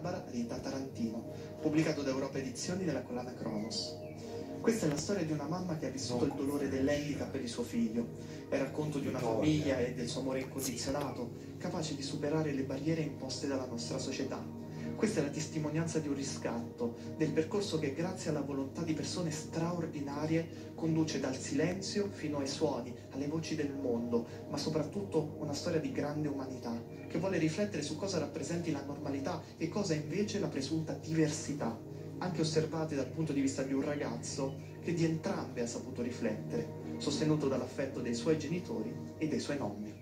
Barbara Rita Tarantino, pubblicato da Europa Edizioni nella collana Kronos. Questa è la storia di una mamma che ha vissuto il dolore dell'handicap di suo figlio. È il racconto di una famiglia e del suo amore incondizionato, capace di superare le barriere imposte dalla nostra società. Questa è la testimonianza di un riscatto, del percorso che grazie alla volontà di persone straordinarie conduce dal silenzio fino ai suoni, alle voci del mondo, ma soprattutto una storia di grande umanità, che vuole riflettere su cosa rappresenti la normalità e cosa invece la presunta diversità, anche osservate dal punto di vista di un ragazzo che di entrambe ha saputo riflettere, sostenuto dall'affetto dei suoi genitori e dei suoi nonni.